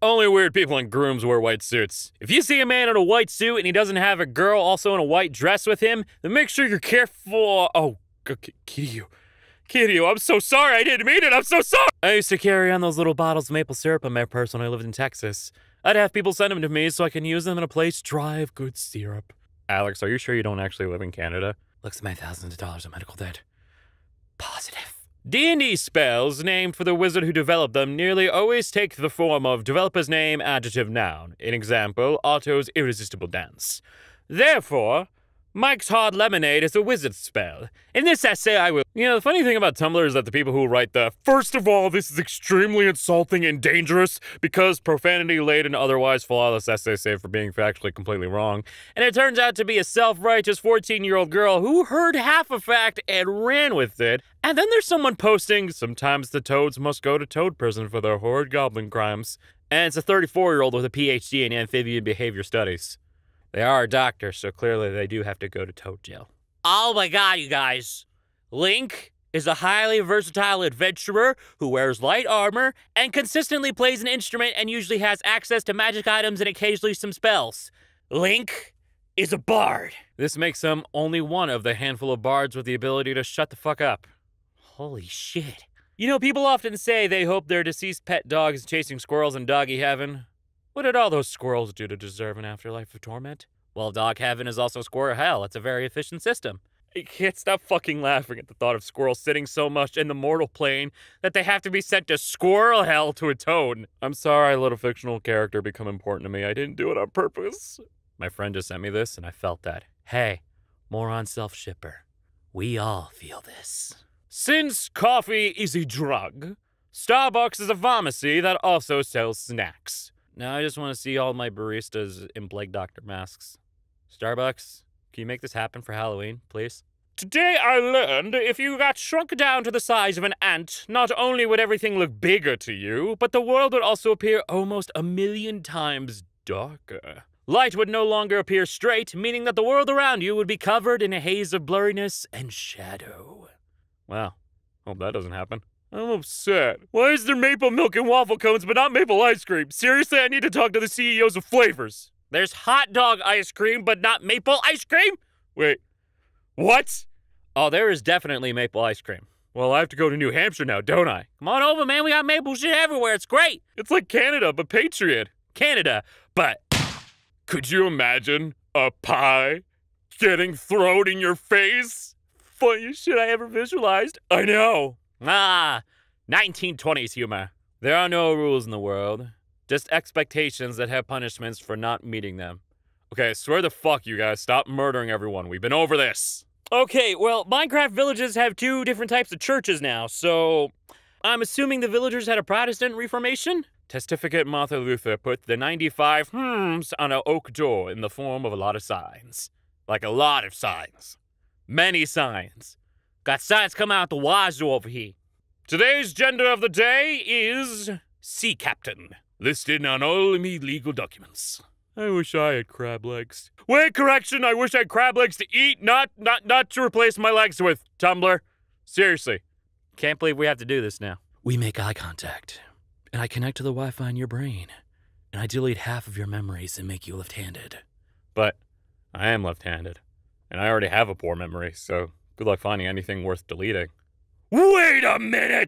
Only weird people and grooms wear white suits. If you see a man in a white suit and he doesn't have a girl also in a white dress with him, then make sure you're careful. Oh, Kiryu. Kiryu, I'm so sorry. I didn't mean it. I'm so sorry. I used to carry on those little bottles of maple syrup in my purse when I lived in Texas. I'd have people send them to me so I can use them in a place dry of good syrup. Alex, are you sure you don't actually live in Canada? Looks at my thousands of dollars of medical debt. Positive. D&D spells named for the wizard who developed them nearly always take the form of developer's name, adjective, noun. In example, Otto's irresistible dance. Therefore, Mike's Hard Lemonade is a wizard spell. In this essay, I will. You know, the funny thing about Tumblr is that the people who write the first of all, this is extremely insulting and dangerous because profanity laden otherwise flawless essay save for being factually completely wrong. And it turns out to be a self righteous 14 year old girl who heard half a fact and ran with it. And then there's someone posting, sometimes the toads must go to toad prison for their horrid goblin crimes. And it's a 34 year old with a PhD in amphibian behavior studies. They are a doctor, so clearly they do have to go to toad jail. Oh my god, you guys. Link is a highly versatile adventurer who wears light armor and consistently plays an instrument and usually has access to magic items and occasionally some spells. Link is a bard. This makes him only one of the handful of bards with the ability to shut the fuck up. Holy shit. You know, people often say they hope their deceased pet dog is chasing squirrels in doggy heaven. What did all those squirrels do to deserve an afterlife of torment? Well, dog heaven is also squirrel hell. It's a very efficient system. I can't stop fucking laughing at the thought of squirrels sitting so much in the mortal plane that they have to be sent to squirrel hell to atone. I'm sorry I let a fictional character become important to me. I didn't do it on purpose. My friend just sent me this, and I felt that. Hey, moron self shipper. We all feel this. Since coffee is a drug, Starbucks is a pharmacy that also sells snacks. Now I just want to see all my baristas in Plague Doctor masks. Starbucks, can you make this happen for Halloween, please? Today I learned if you got shrunk down to the size of an ant, not only would everything look bigger to you, but the world would also appear almost a million times darker. Light would no longer appear straight, meaning that the world around you would be covered in a haze of blurriness and shadow. Wow. Hope that doesn't happen. I'm upset. Why is there maple milk and waffle cones but not maple ice cream? Seriously, I need to talk to the CEOs of flavors. There's hot dog ice cream but not maple ice cream? Wait, what? Oh, there is definitely maple ice cream. Well, I have to go to New Hampshire now, don't I? Come on over, man. We got maple shit everywhere. It's great. It's like Canada, but Patriot. Canada, but could you imagine a pie getting thrown in your face? Funniest shit I ever visualized. I know. Ah, 1920s humor. There are no rules in the world, just expectations that have punishments for not meeting them. Okay, I swear the fuck, you guys. Stop murdering everyone. We've been over this. Okay, well, Minecraft villages have two different types of churches now, so I'm assuming the villagers had a Protestant Reformation? Testificate Martha Luther put the 95 hmms on an oak door in the form of a lot of signs. Like a lot of signs. Many signs. Got signs coming out the wazoo over here. Today's gender of the day is sea captain, listed on all me legal documents. I wish I had crab legs. Wait, correction, I wish I had crab legs to eat, not not not to replace my legs with. Tumblr. Seriously. Can't believe we have to do this now. We make eye contact, and I connect to the Wi-Fi in your brain, and I delete half of your memories and make you left-handed. But I am left-handed, and I already have a poor memory, so Good luck finding anything worth deleting. Wait a minute!